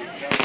Yeah.